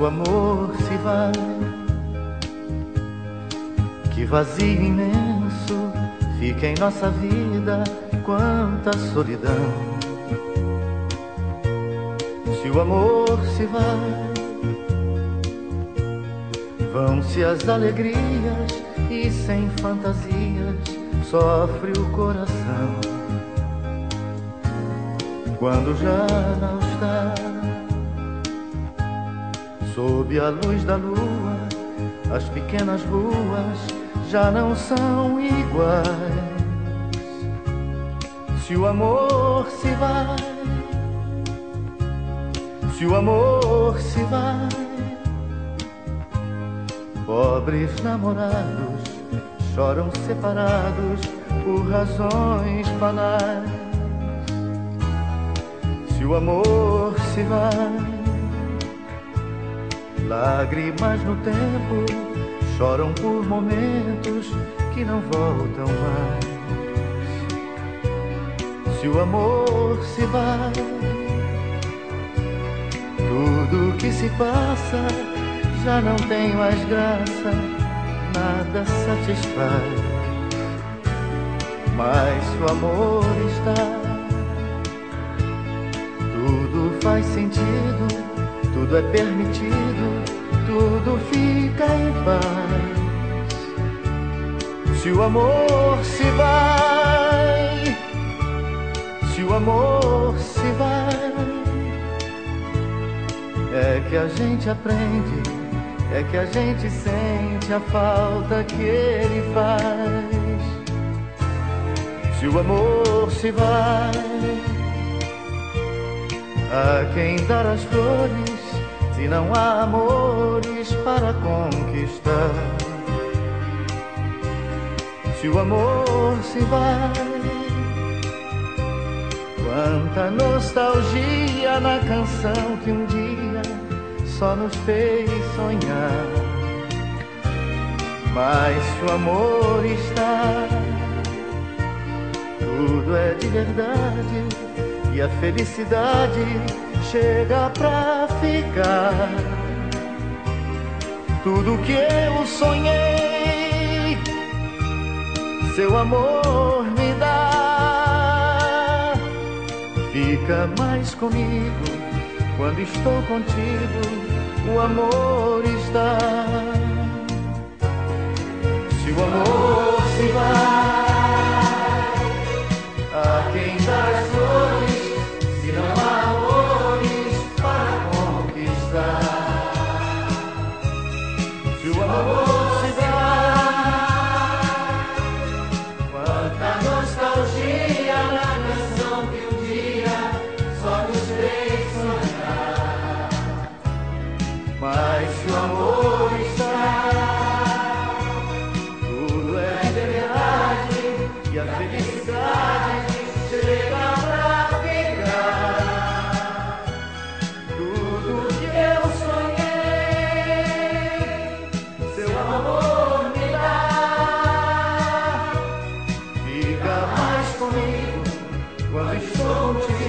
o amor se vai, que vazio imenso fica em nossa vida, quanta solidão. Se o amor se vai, vão-se as alegrias e sem fantasias sofre o coração. Quando já não está sob a luz da lua, as pequenas ruas já não são iguais. Se o amor se vai, se o amor se vai, pobres namorados choram separados por razões banais. Se o amor se vai, lágrimas no tempo choram por momentos que não voltam mais. Se o amor se vai, tudo que se passa já não tem mais graça, nada satisfaz. Mas se o amor está, tudo faz sentido, tudo é permitido, tudo fica em paz. Se o amor se vai, se o amor se vai, é que a gente aprende, é que a gente sente a falta que ele faz. Se o amor se vai, a quem dar as flores, se não há para conquistar. Se o amor se vai, quanta nostalgia na canção que um dia só nos fez sonhar. Mas se o amor está, tudo é de verdade e a felicidade chega pra ficar. Tudo que eu sonhei, seu amor me dá. Fica mais comigo quando estou contigo, o amor está. Se o amor quando estou contigo, o